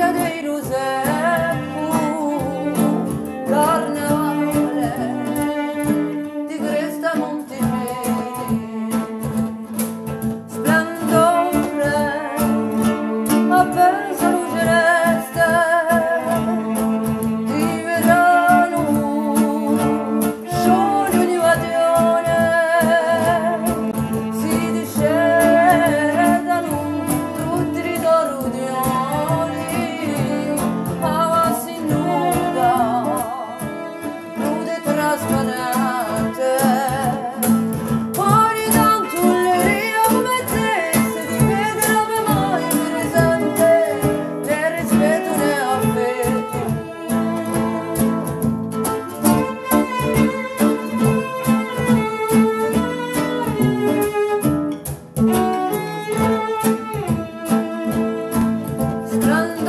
boiadeiros Zé. 그런